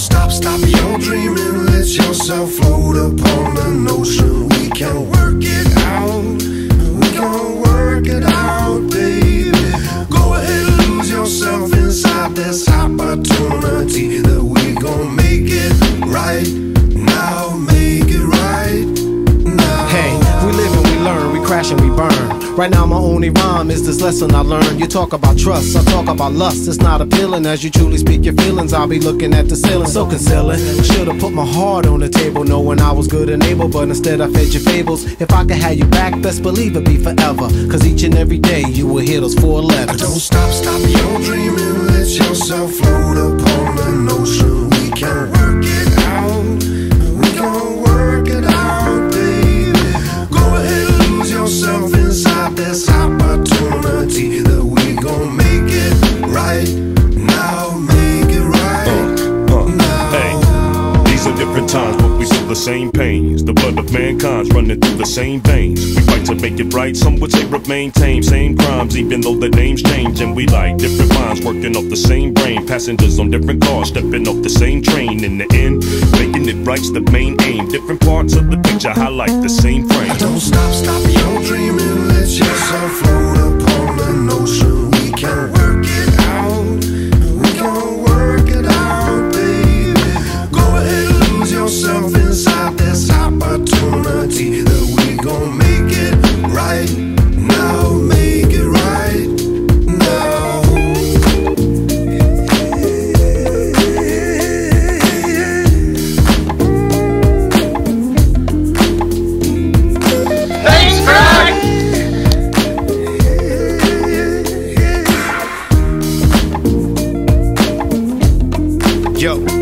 stop, stop your dreaming. Let yourself float upon the ocean. We can work it out. We can work it out, baby. Go ahead and lose yourself inside this opportunity that we gon' make it right now. Make it right now. Hey, we live and we learn, we crash and we burn. Right now, my only rhyme is this lesson I learned. You talk about trust, I talk about lust. It's not appealing as you truly speak your feelings. I'll be looking at the ceiling, so concealing. Should've put my heart on the table, knowing I was good and able, but instead I fed your fables. If I could have you back, best believe it'd be forever. Cause each and every day you will hear those four letters. Don't stop, stop your dreaming. Let yourself float different times, but we feel the same pains. The blood of mankind's running through the same veins. We fight to make it right, some would say remain tame. Same crimes, even though the names change. And we like different minds working off the same brain. Passengers on different cars, stepping off the same train. In the end, making it right's the main aim. Different parts of the picture highlight the same frame. I Don't stop, stop Yo,